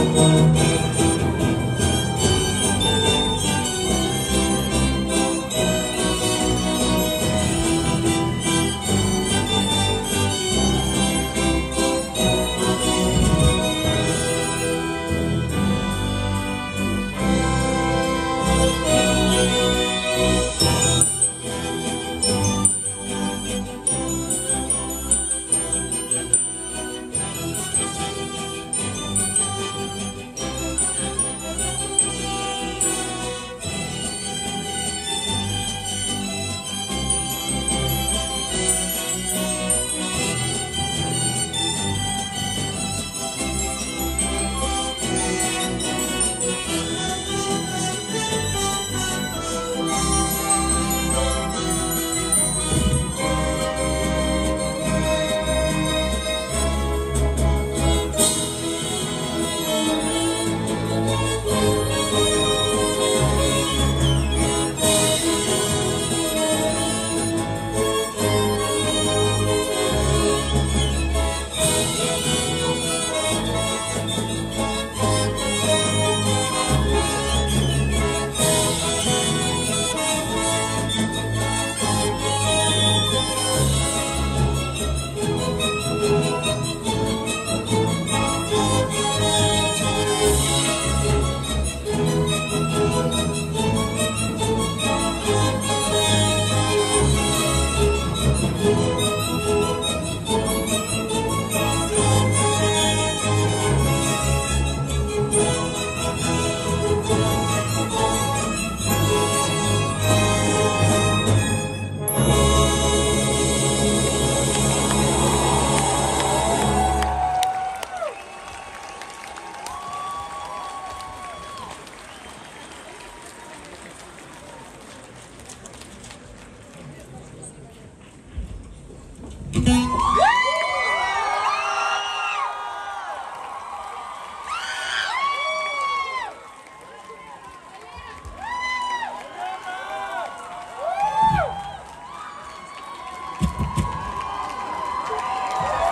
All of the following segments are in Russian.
Música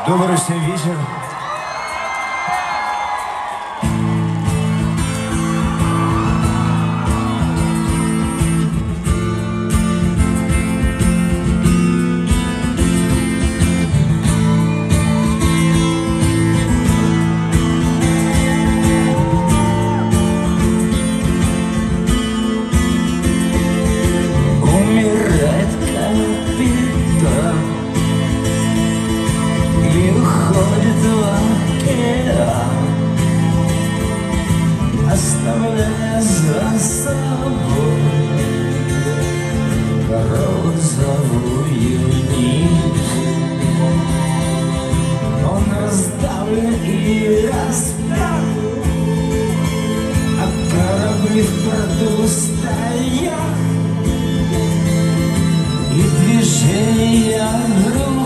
Добрый всем вечер. И движения руки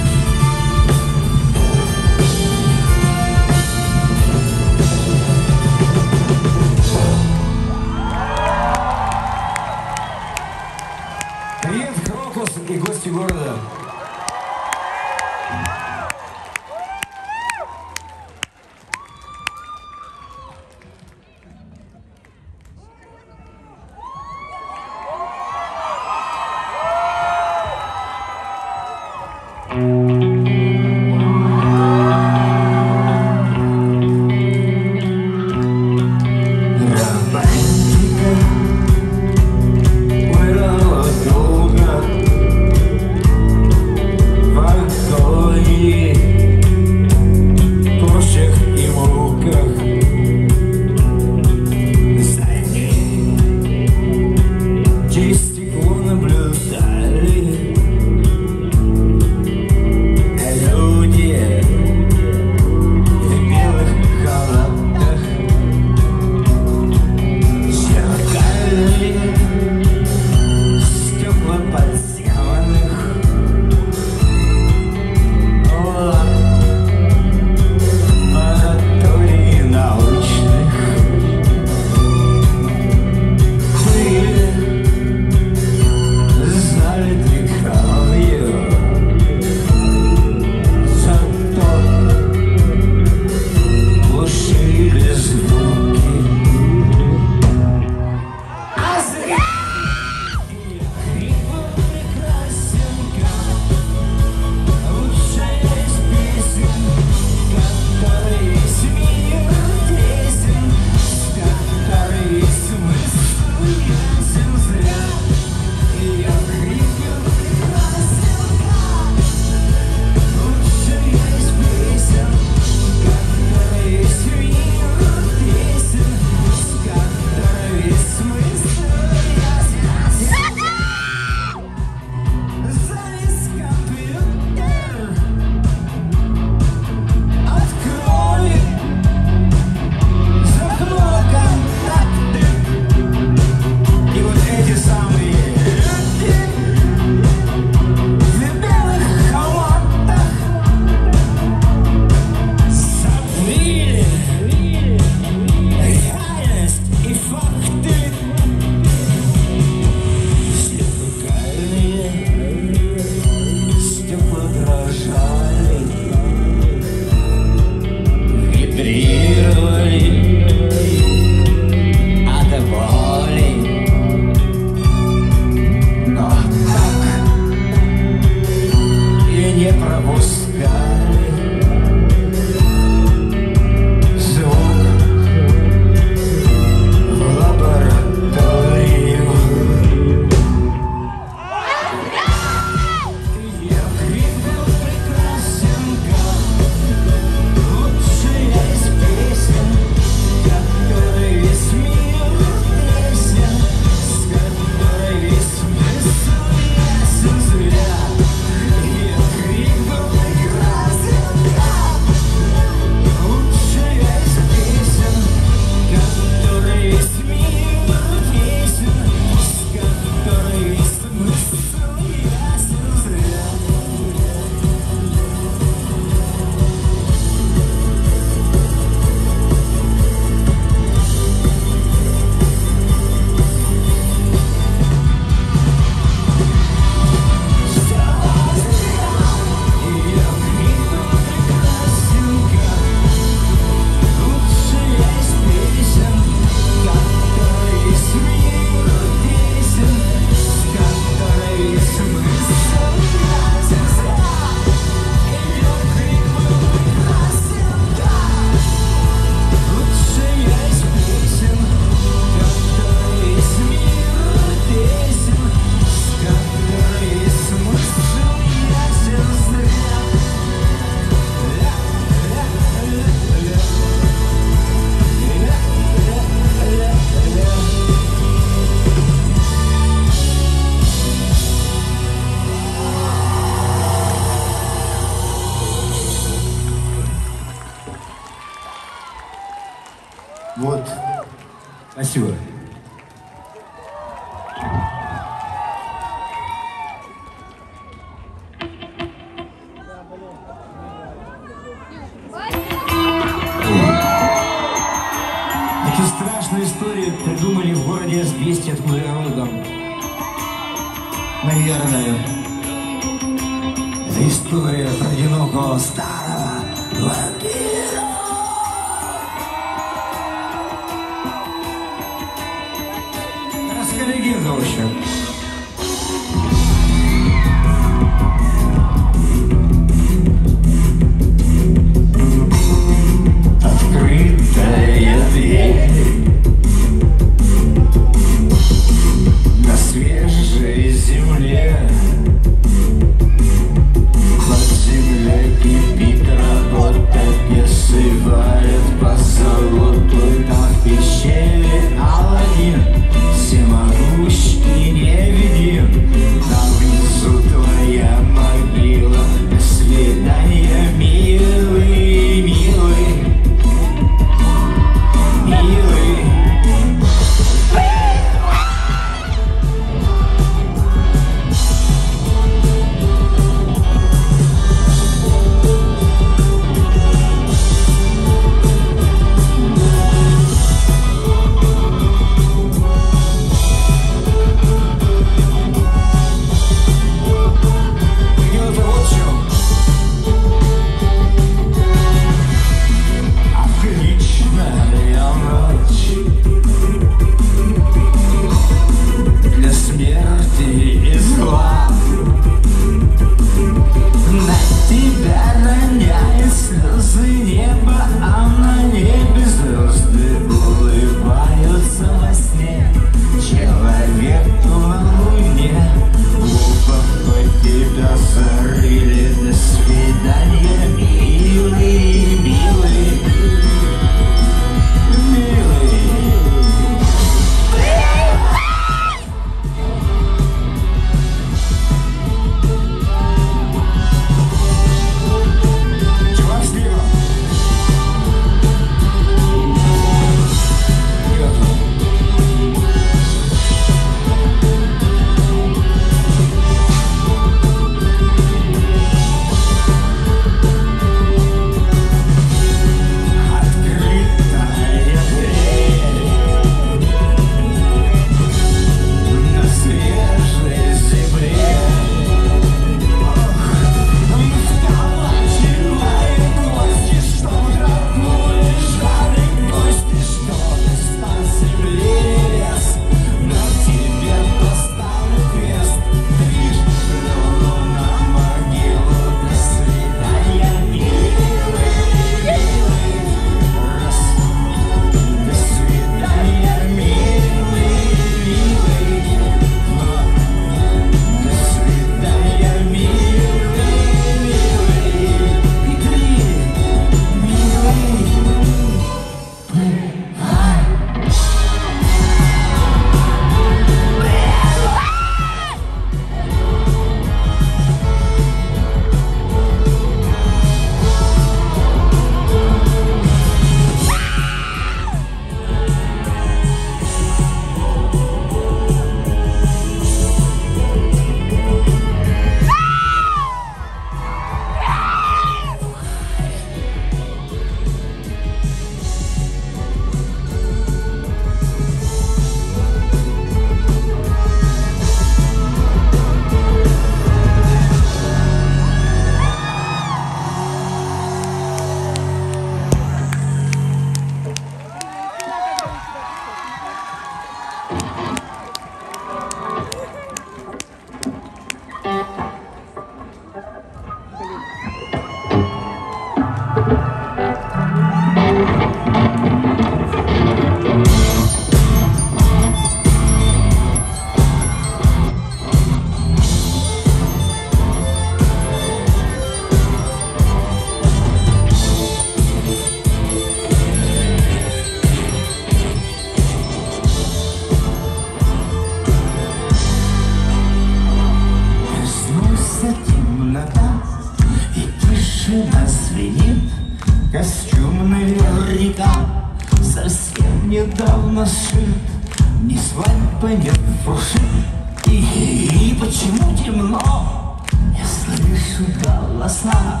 голоса,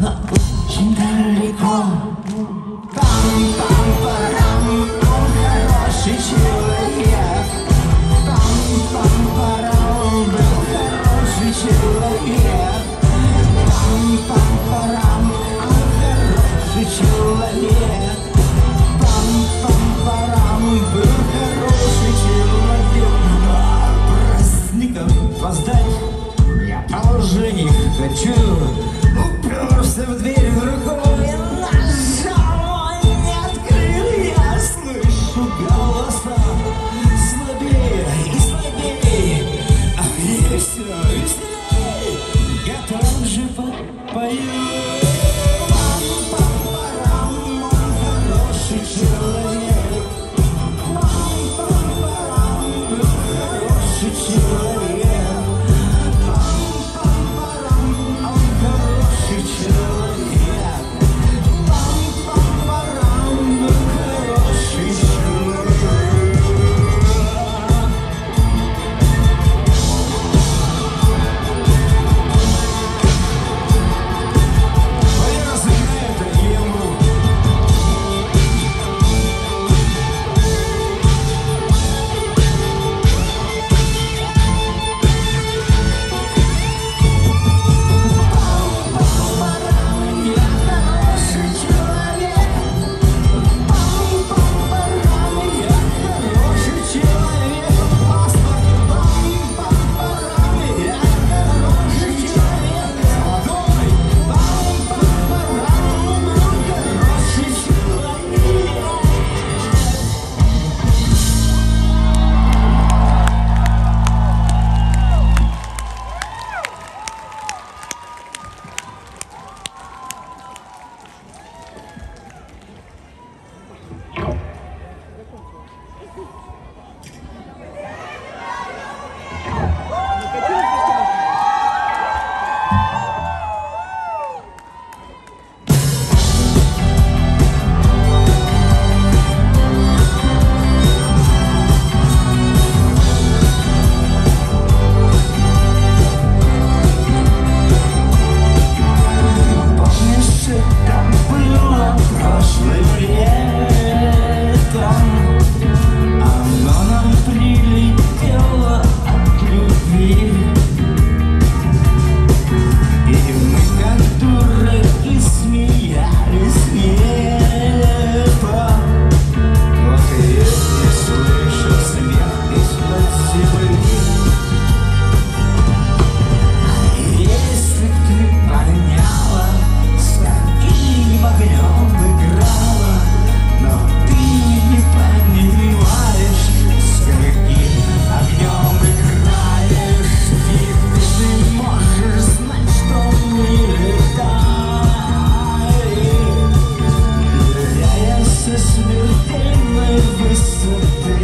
но очень далеко. Там, в дверь in love with the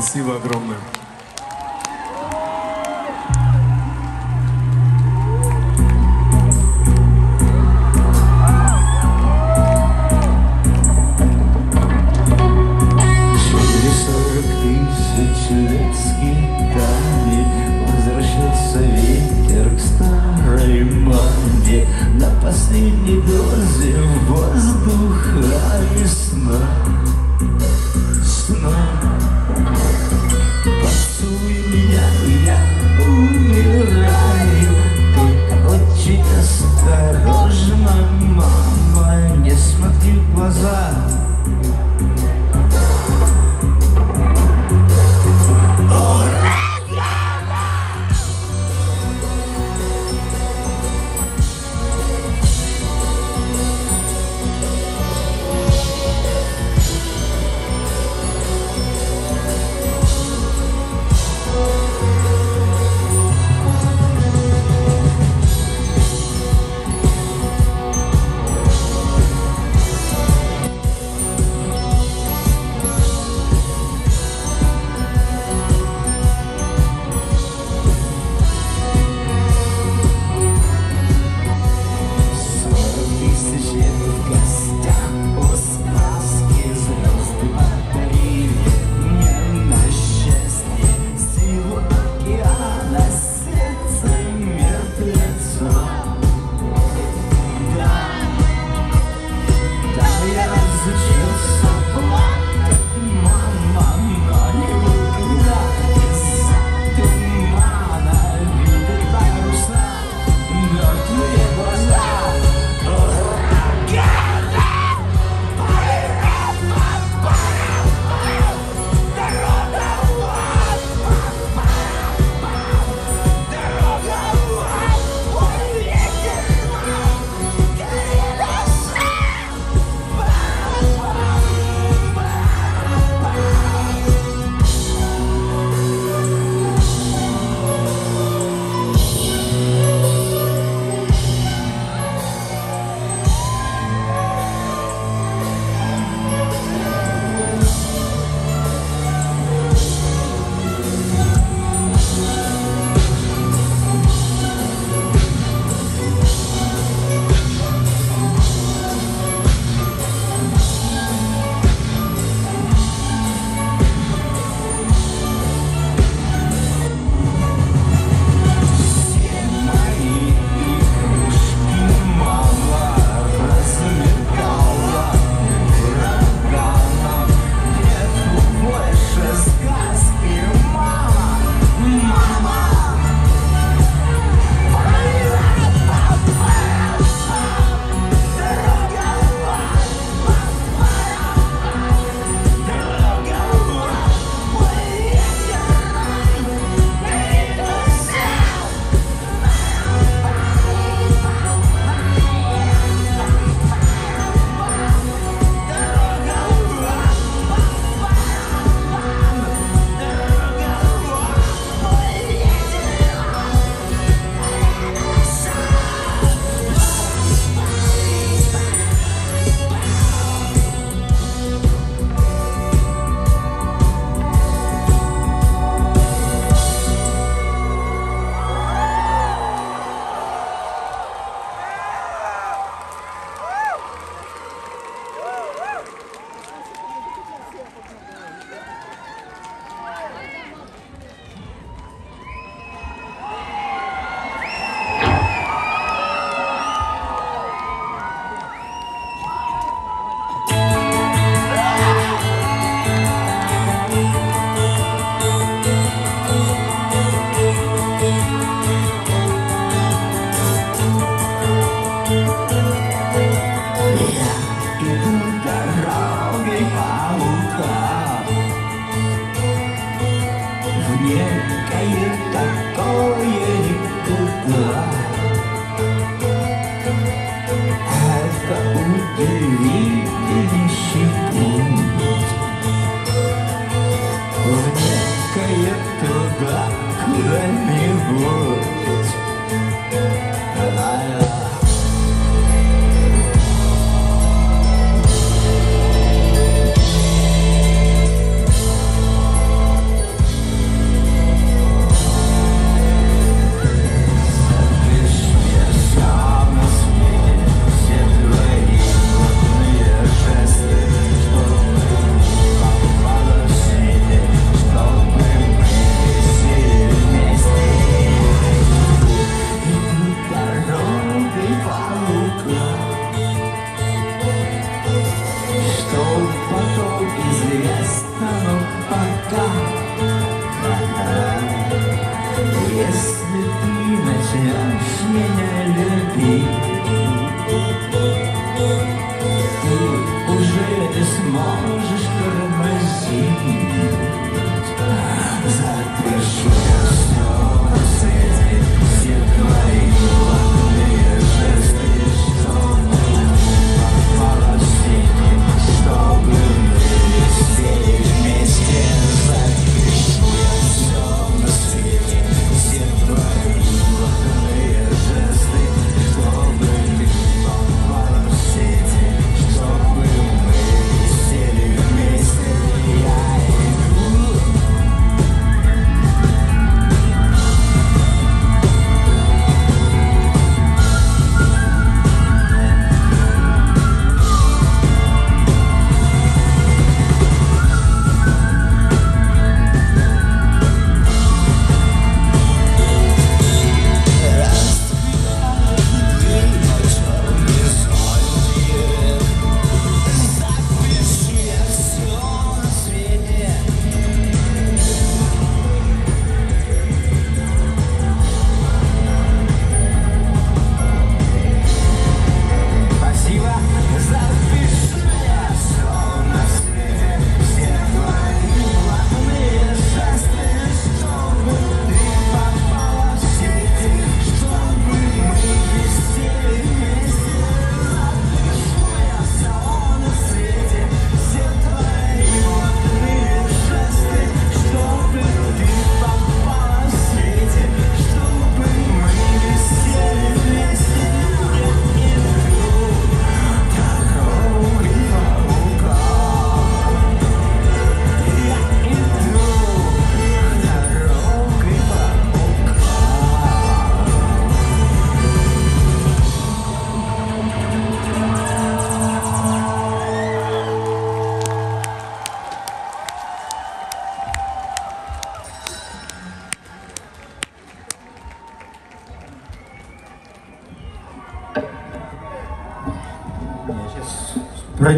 Спасибо огромное.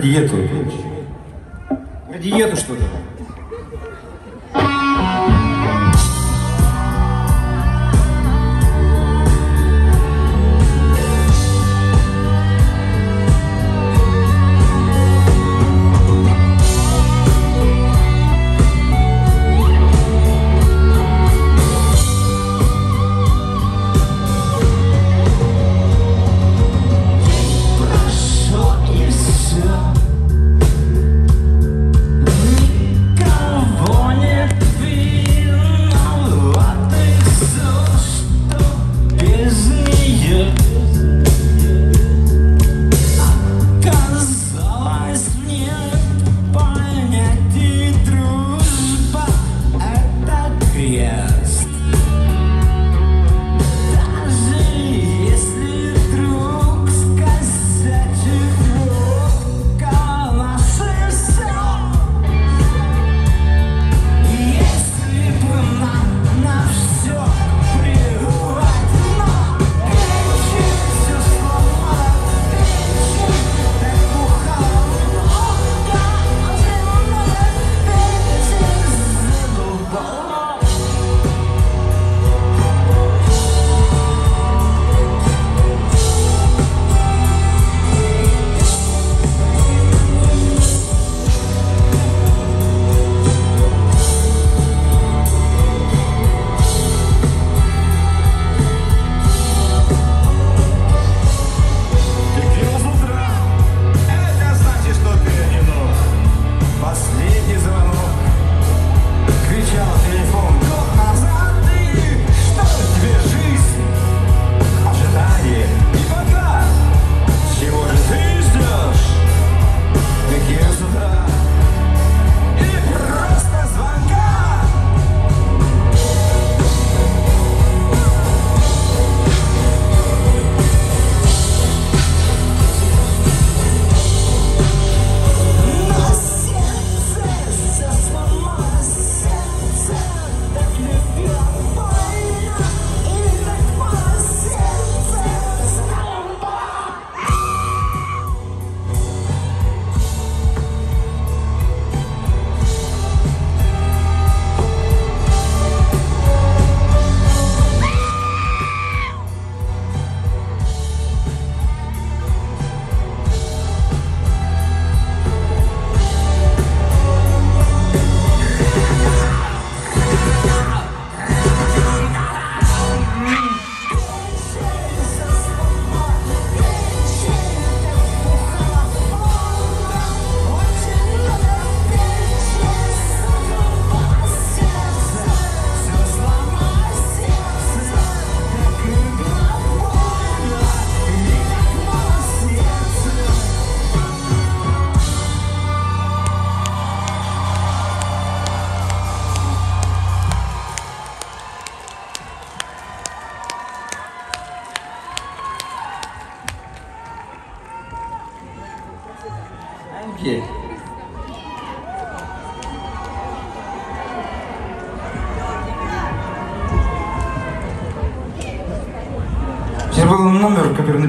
Про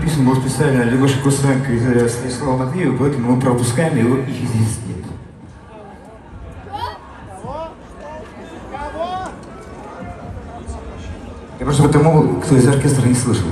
написан был специально для Гоши Кусенко и Станислава Матвеева, поэтому мы пропускаем его, их здесь нет. Я просто потому, кто из оркестра не слышал.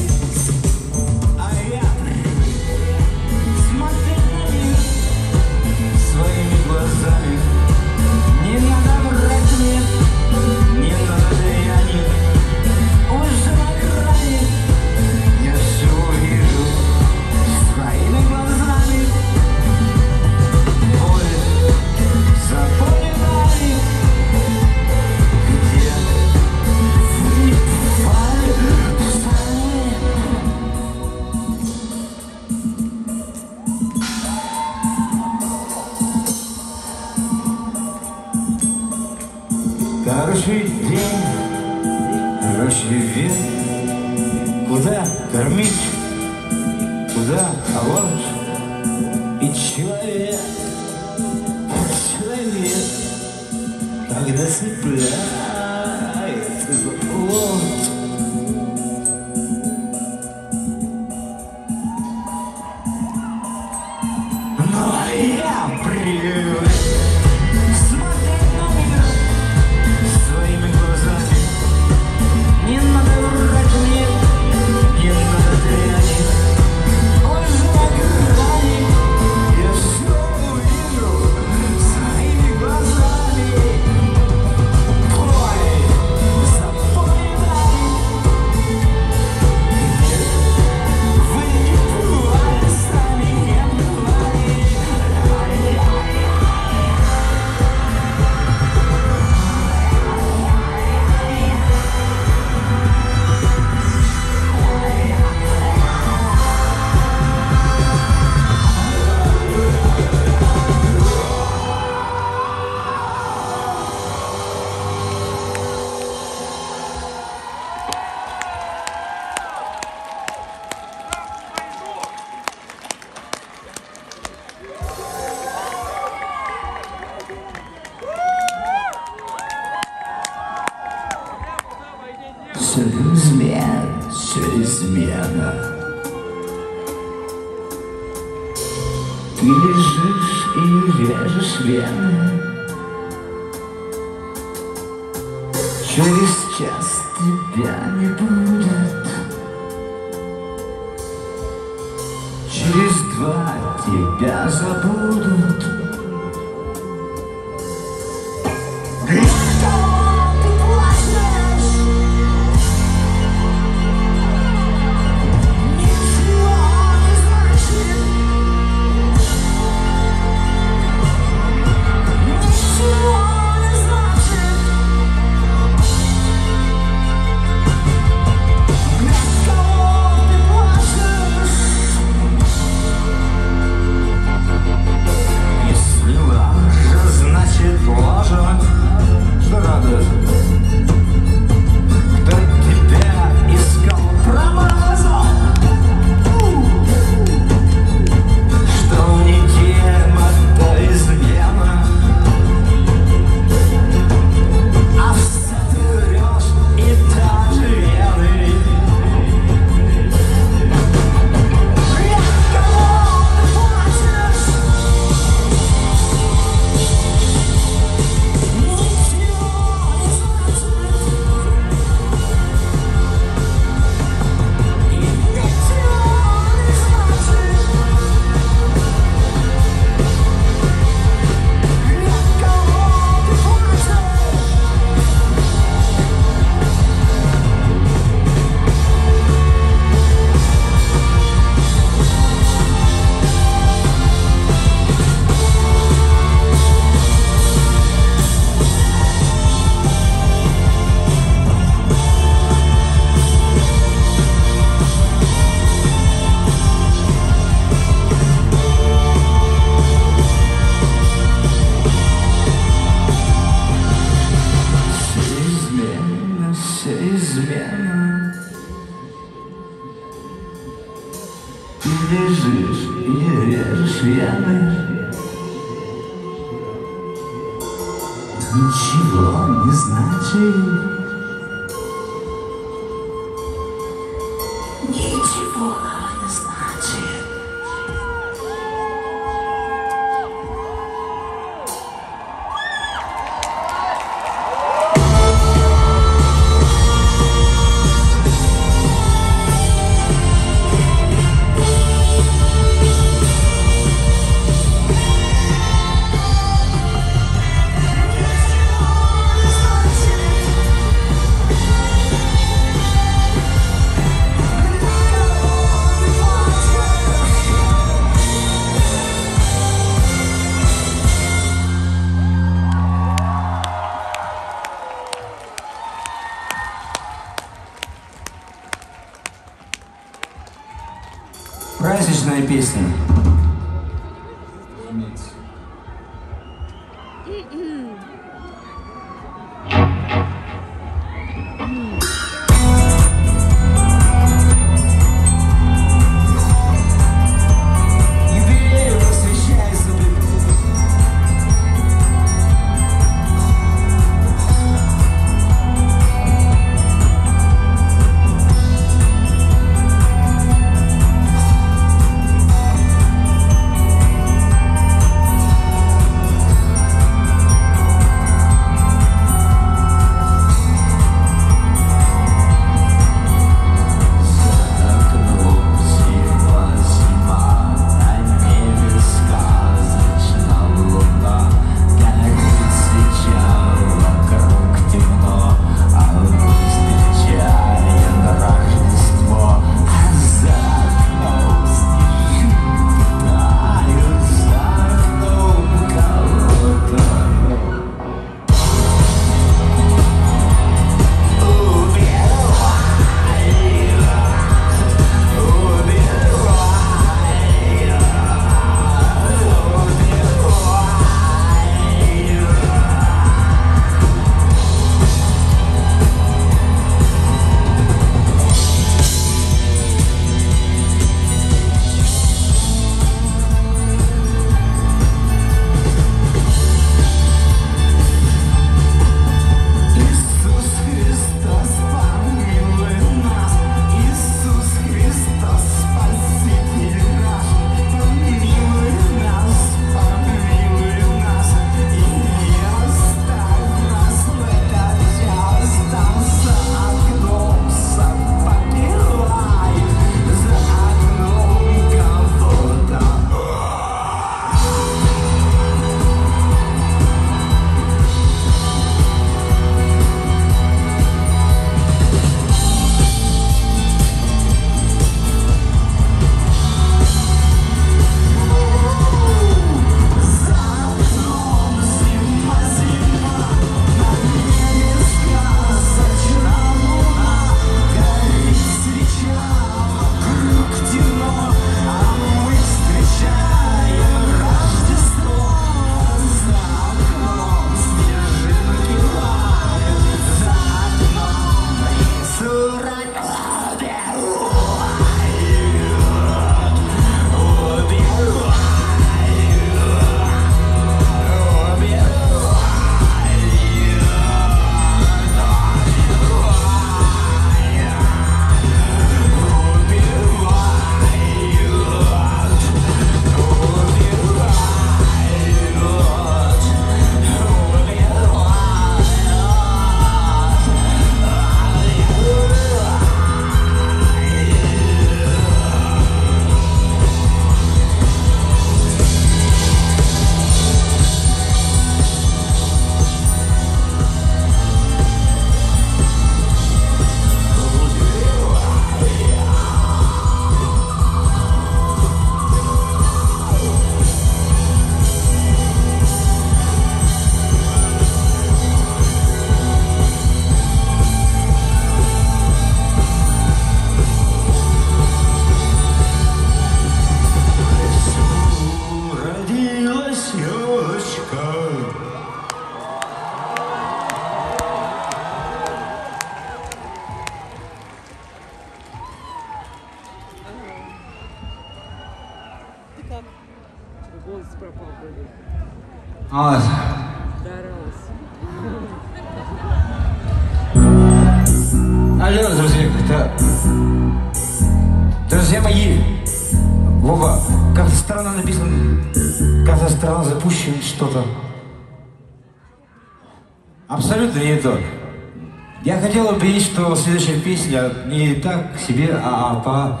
следующая песня не так себе, а по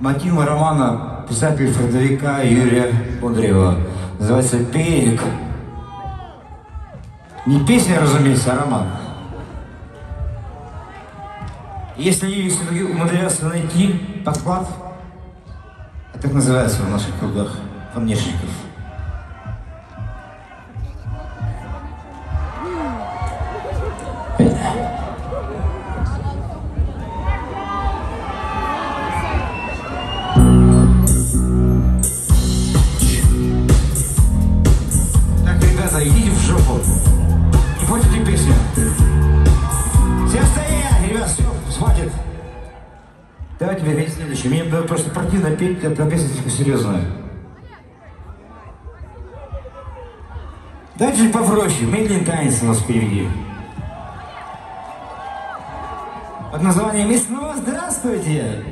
мотиву романа писателя Фредовика Юрия Бодрева. Называется «Берег». Не песня, разумеется, а роман. Если Юрий все-таки умудрялся найти подклад, а так называется в наших кругах, фамнешников – Слушай, мне просто противно петь, а это обязательно серьезная. Дальше попроще, медленный танец у нас впереди. Под названием «Мясного здравствуйте!»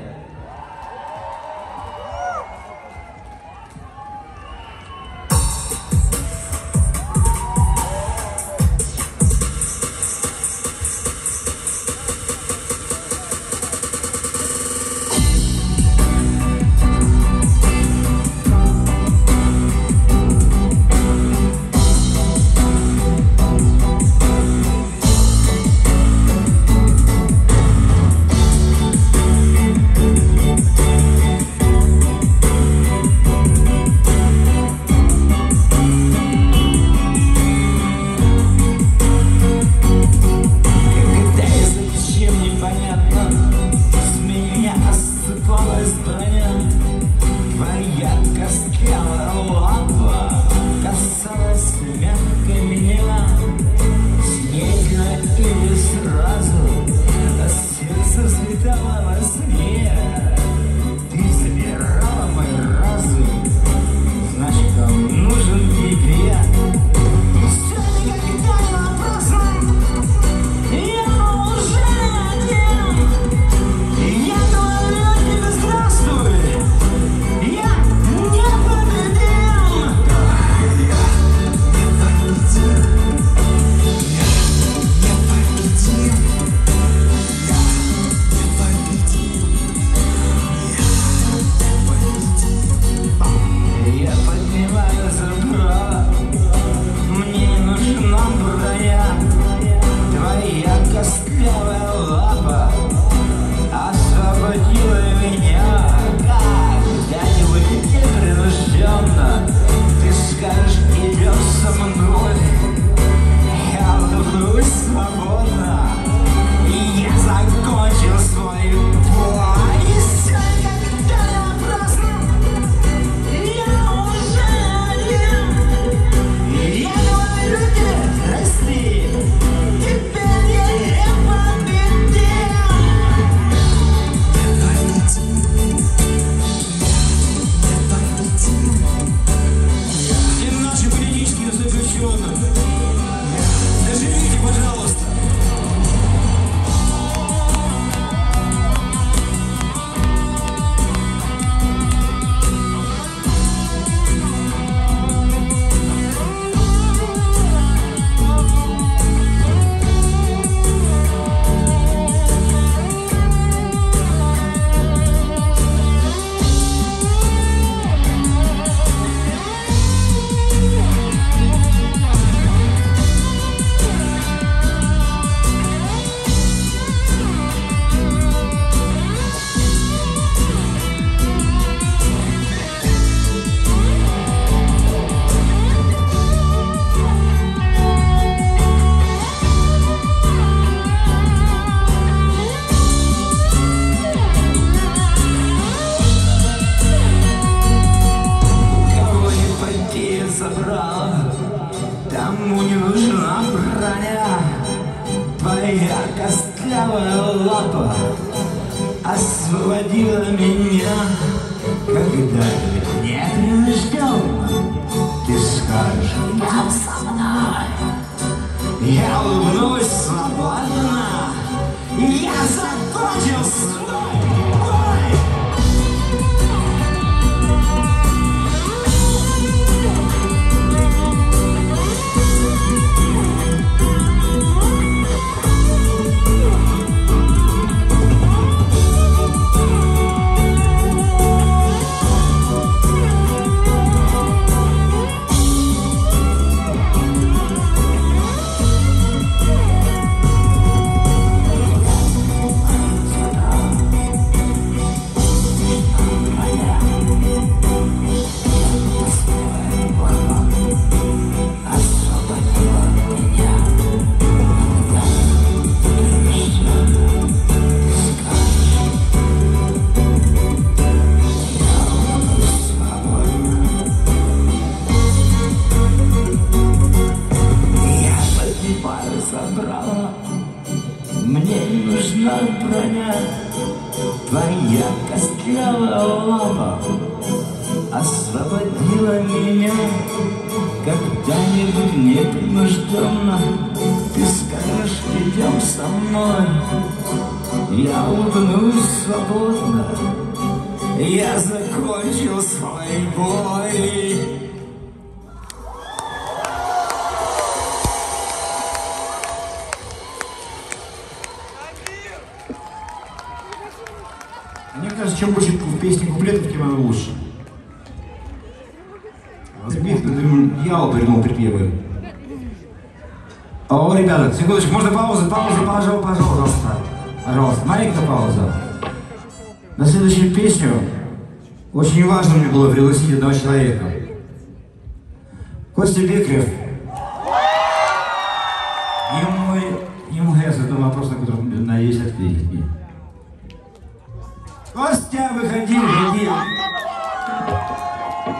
Костя, выходи, выходи.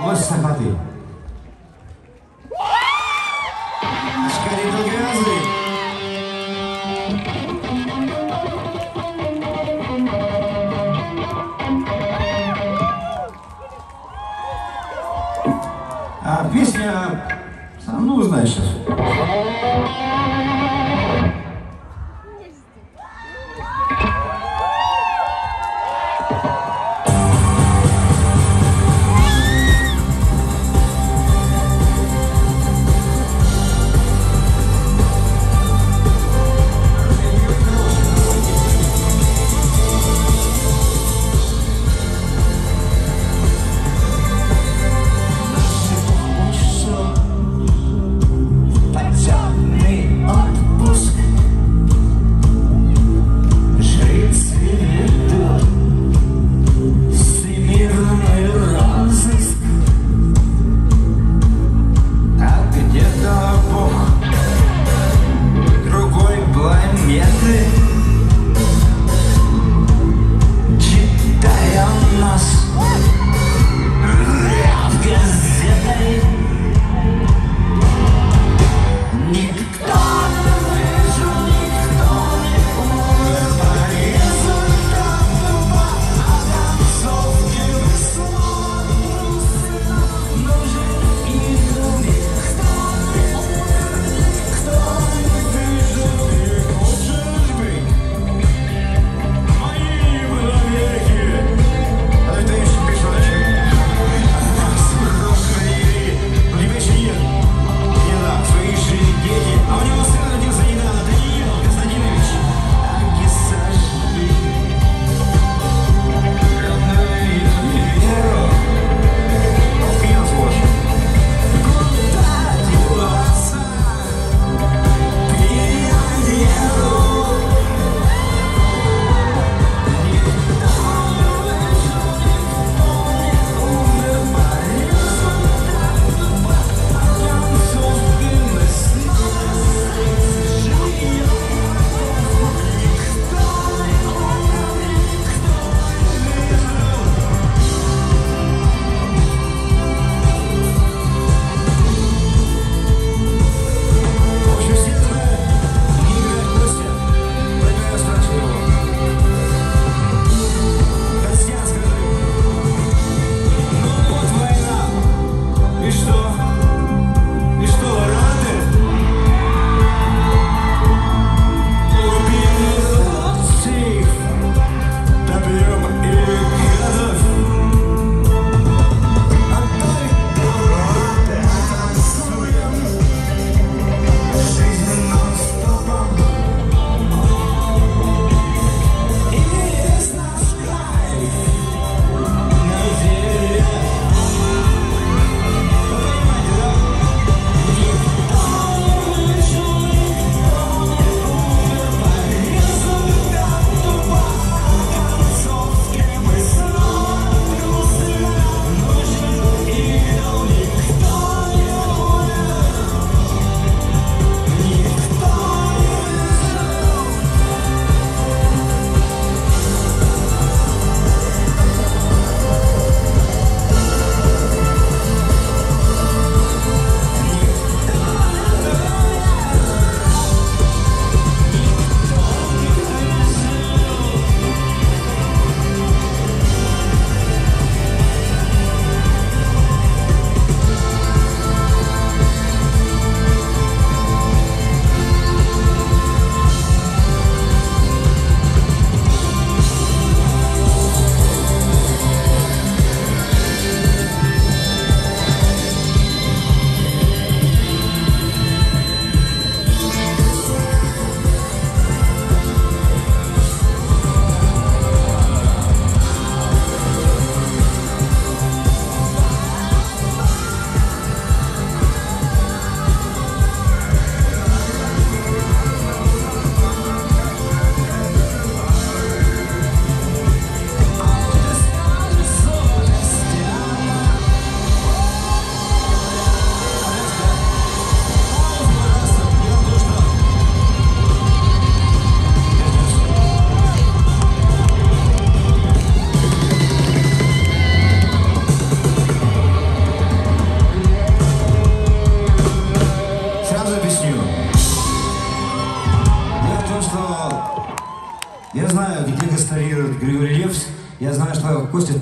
Костя, ходи. Ашкарит грязный. А песня... Сам, ну, знаешь сейчас.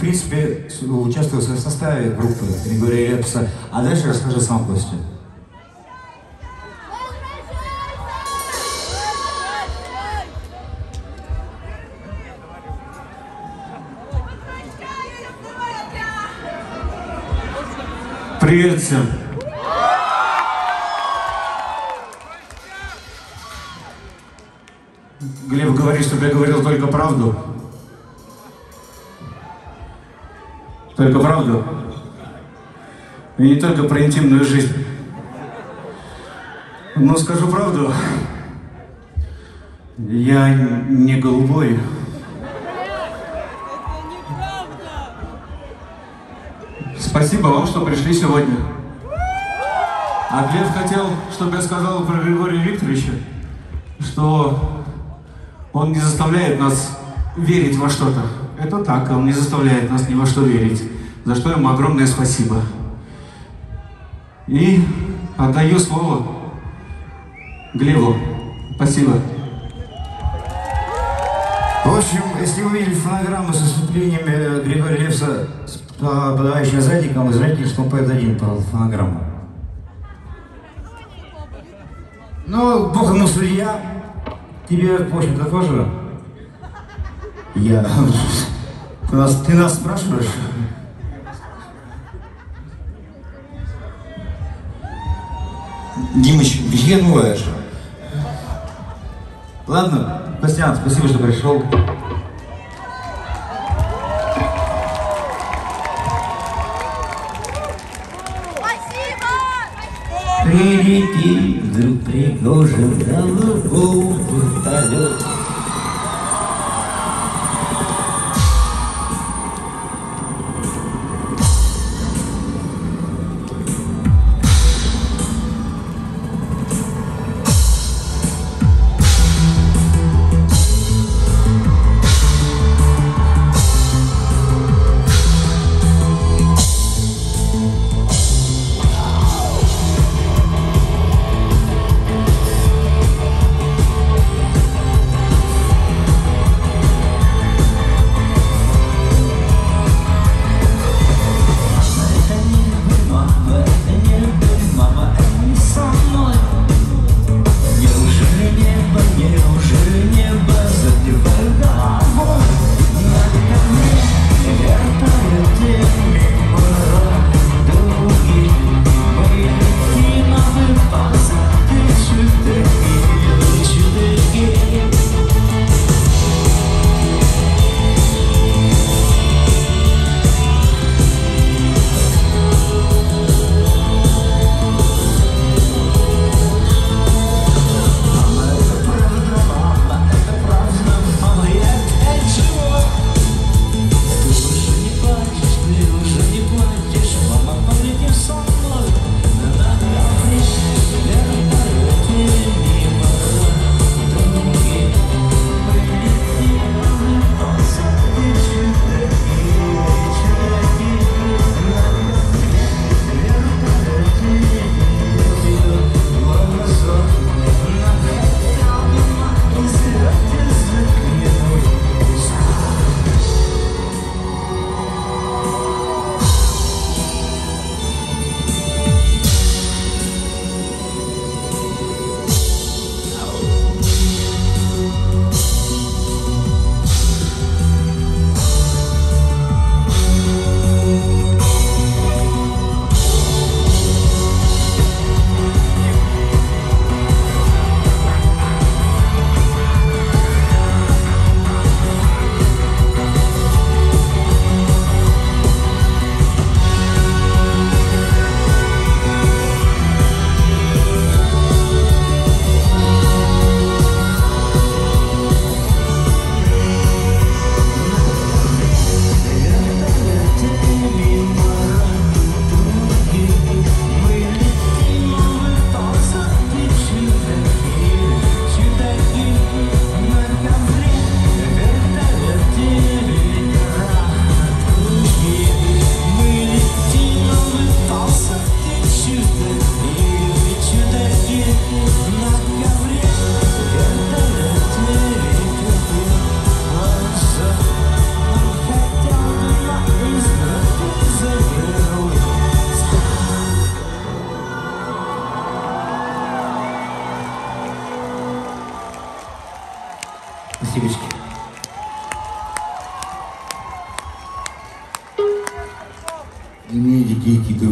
Принципе, участвует в составе группы Григория Лепса. А дальше расскажи сам Костя. Не только про интимную жизнь. Но скажу правду. Я не голубой. Спасибо вам, что пришли сегодня. А Глеб хотел, чтобы я сказал про Григория Викторовича, что он не заставляет нас верить во что-то. Это так, он не заставляет нас ни во что верить. За что ему огромное спасибо. И отдаю слово Глебу. Спасибо. В общем, если вы видели фонограмму с выступлением э, Григория Лепса с а, подавающим задником, вы знаете, что он поет один по фонограмму. Ну, бог ему судья. Тебе, в общем-то, тоже. Я. Ты нас, ты нас спрашиваешь? Димыч, беседуешь? Ладно, Костян, спасибо, что пришел. Прилетит вдруг пригожим голубой вертолет.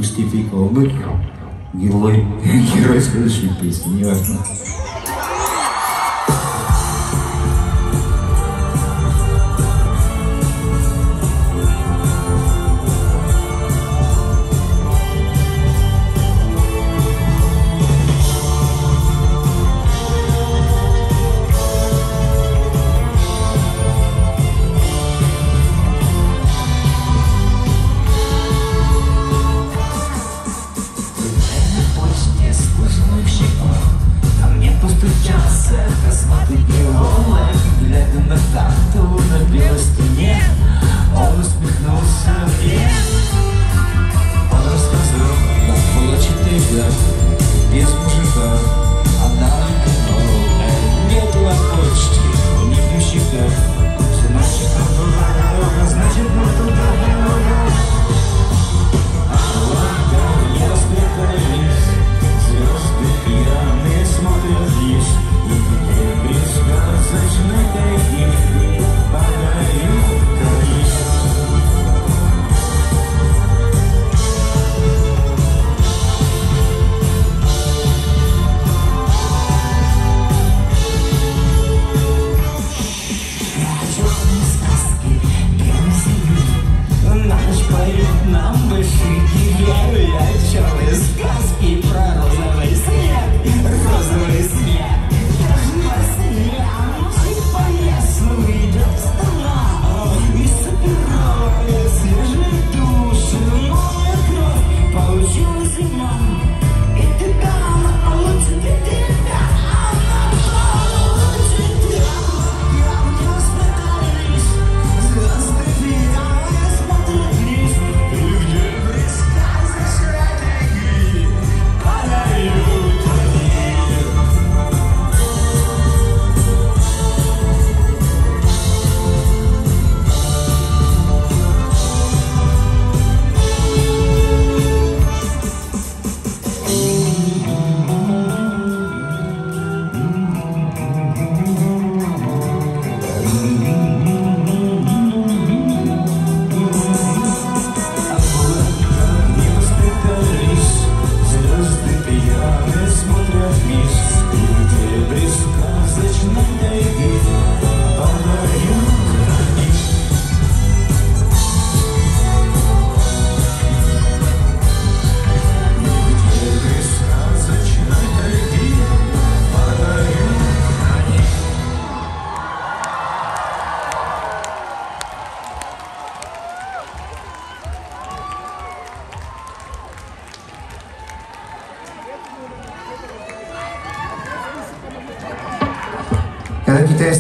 Рижский пик, герой, герой следующей песни, неважно.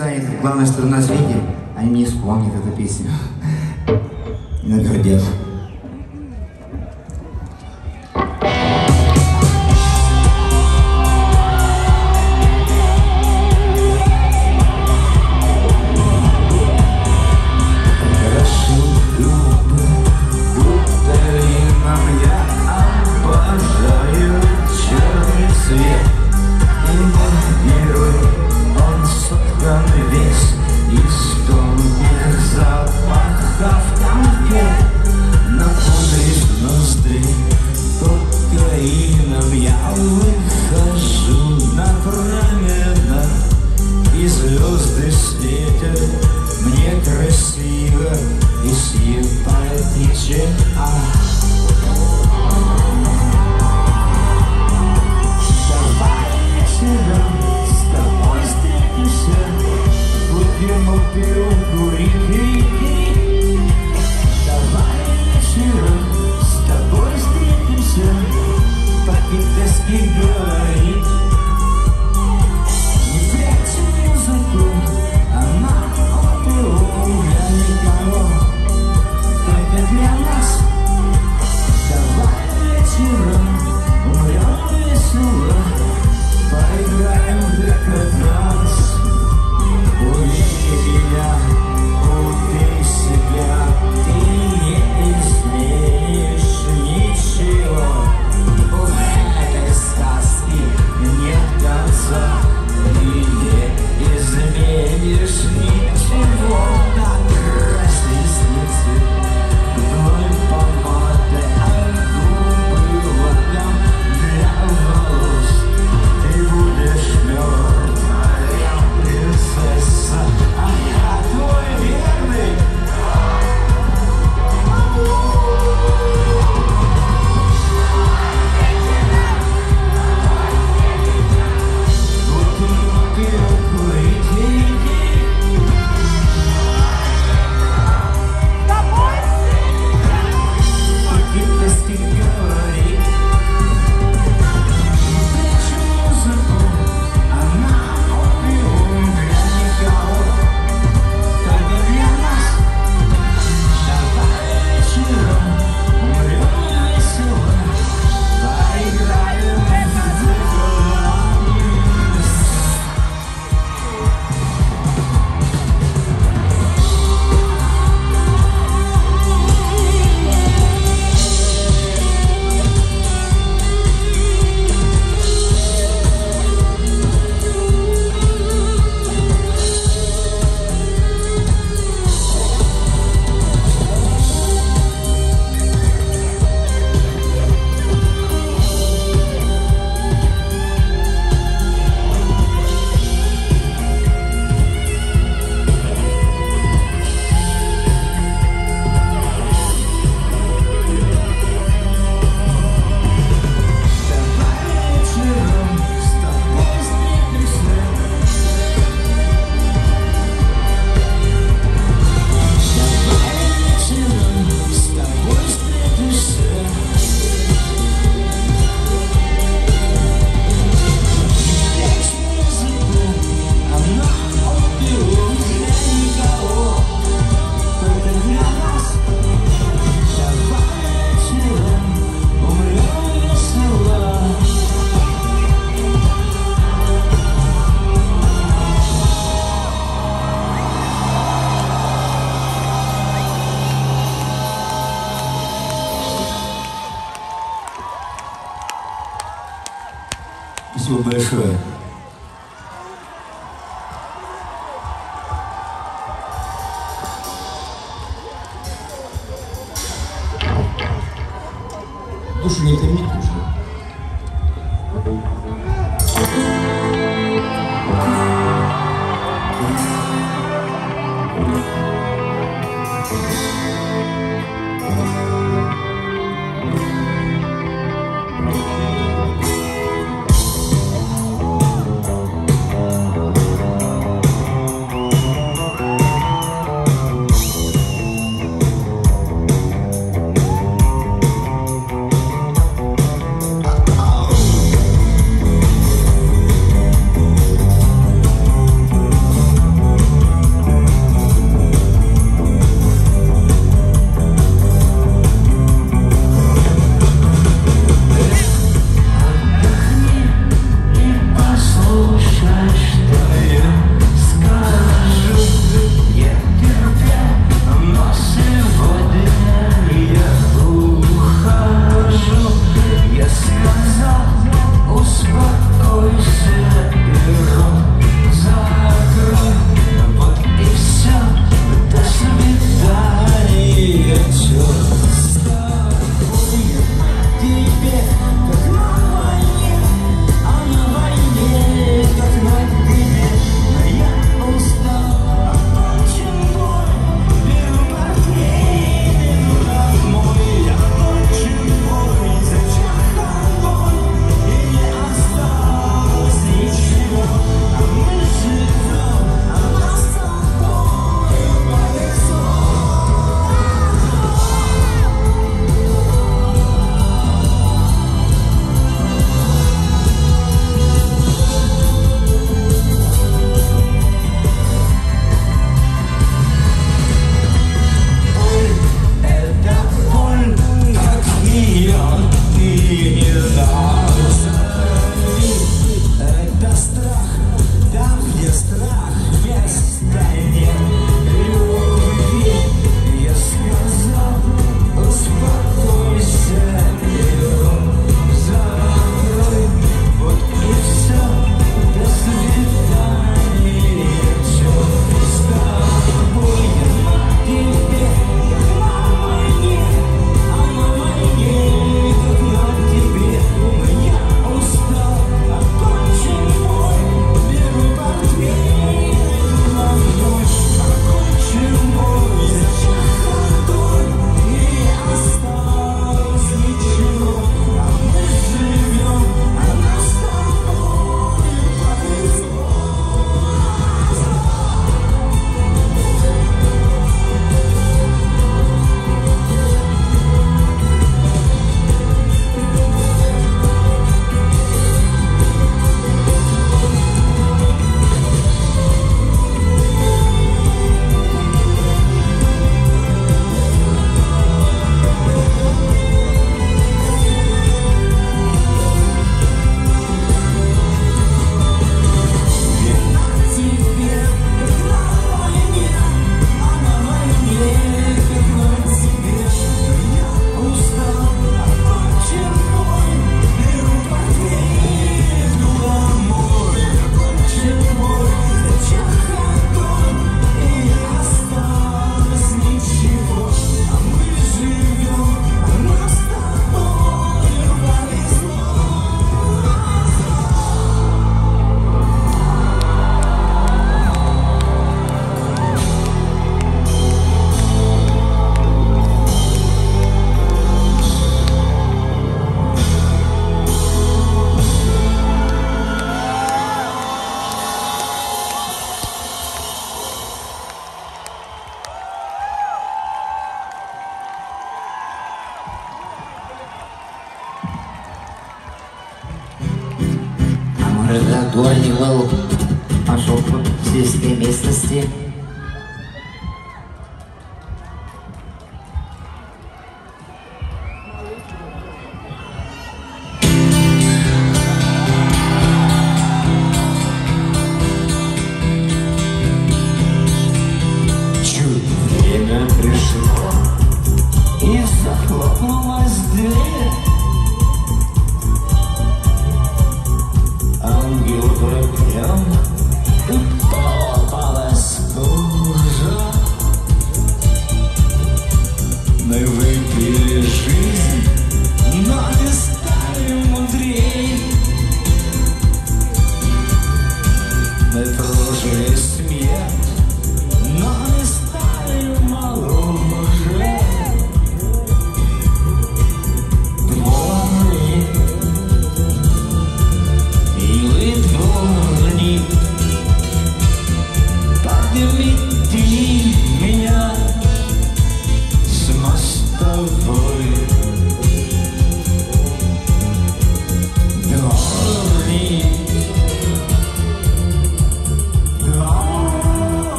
станет главной страной на свете, они не вспомнят эту песню. на наградят.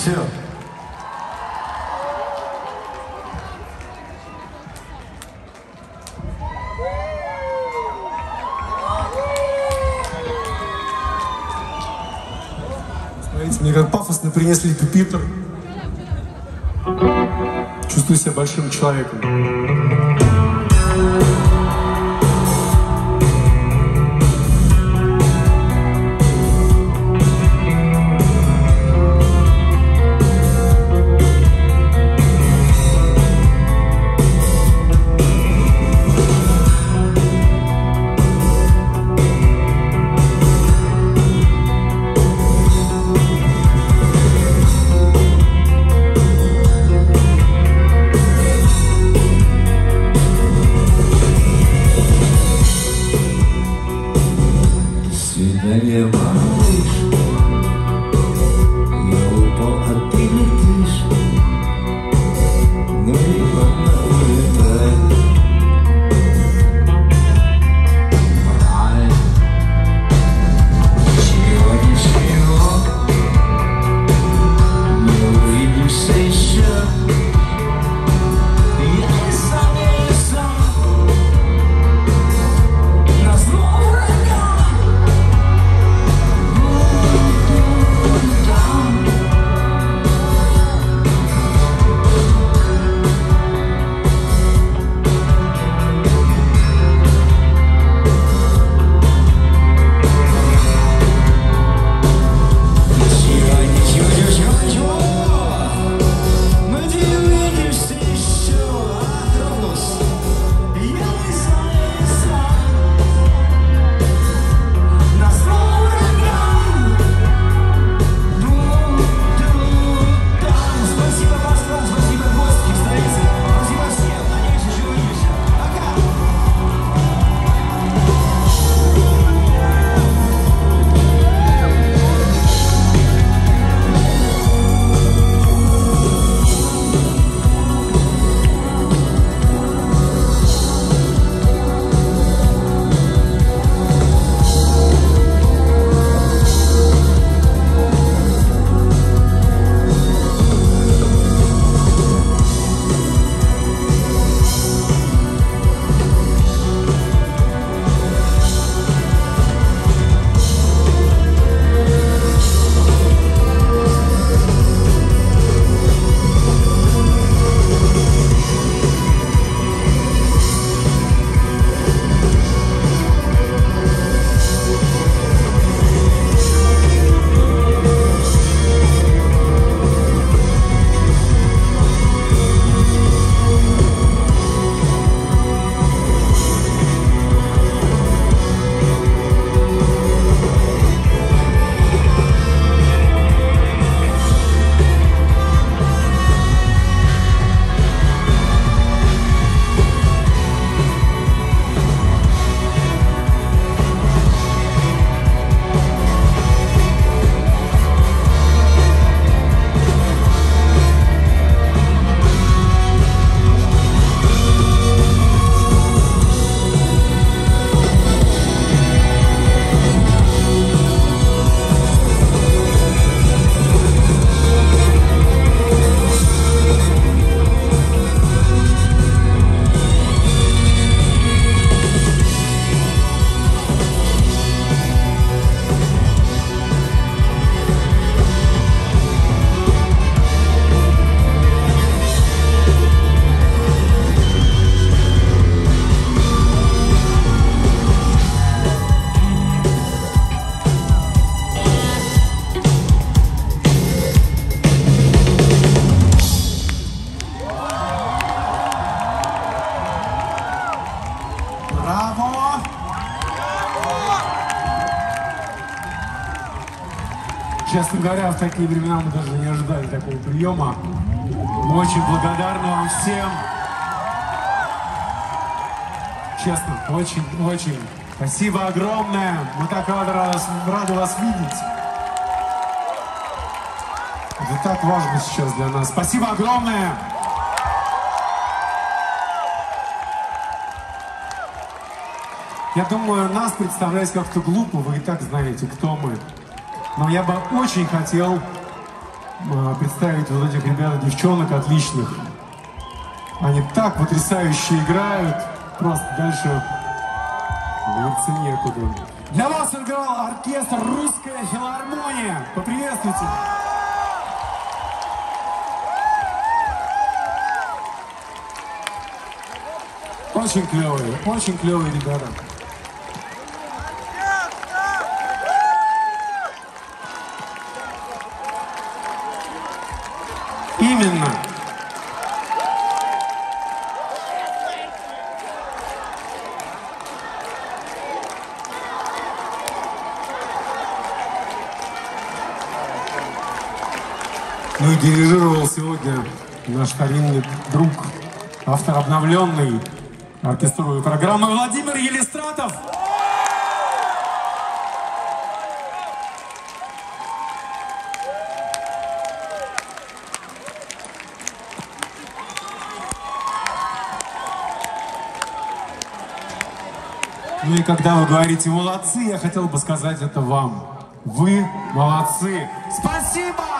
Все. Смотрите, мне как пафосно принесли пюпитр. Чувствую себя большим человеком. В такие времена мы даже не ожидали такого приема. Мы очень благодарны вам всем. Честно, очень, очень. Спасибо огромное. Мы так рады, рады вас видеть. Это так важно сейчас для нас. Спасибо огромное. Я думаю, нас представлять как-то глупо, вы и так знаете, кто мы. Но я бы очень хотел э, представить вот этих ребят и девчонок отличных. Они так потрясающе играют, просто дальше говорится некуда. Для вас играл оркестр «Русская филармония». Поприветствуйте. Очень клевые, очень клевые ребята. Наш старинный друг, автор обновленной оркестровой программы Владимир Елистратов. Ну и когда вы говорите молодцы, я хотел бы сказать это вам. Вы молодцы. Спасибо!